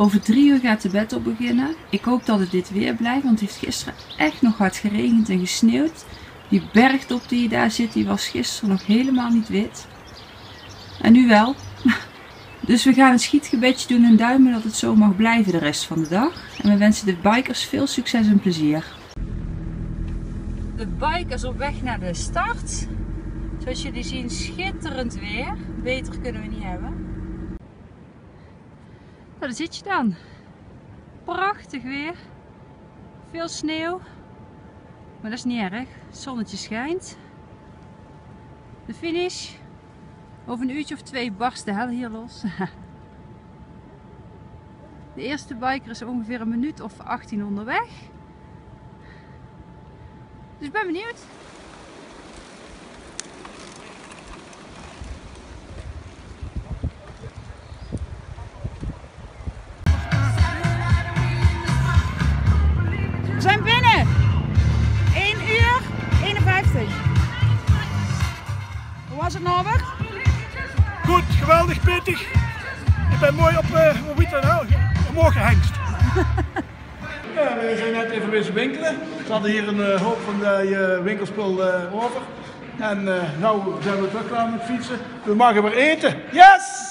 Over drie uur gaat de op beginnen. Ik hoop dat het dit weer blijft, want het heeft gisteren echt nog hard geregend en gesneeuwd. Die bergtop die daar zit, die was gisteren nog helemaal niet wit. En nu wel. Dus we gaan een schietgebedje doen en duimen dat het zo mag blijven de rest van de dag. En we wensen de bikers veel succes en plezier. De bikers op weg naar de start. Zoals jullie zien, schitterend weer. Beter kunnen we niet hebben. Nou, daar zit je dan. Prachtig weer. Veel sneeuw. Maar dat is niet erg. Zonnetje schijnt. De finish. Over een uurtje of twee barst de hel hier los. De eerste biker is ongeveer een minuut of 18 onderweg. Dus ik ben benieuwd. Was het Norbert? Goed, geweldig, pittig. Ik ben mooi op, uh, dat nou? Omhoog gehengst. ja, we zijn net even wezen winkelen. We hadden hier een uh, hoop van de uh, winkelspul over. En uh, nou zijn we terug klaar met fietsen. We mogen weer eten. Yes!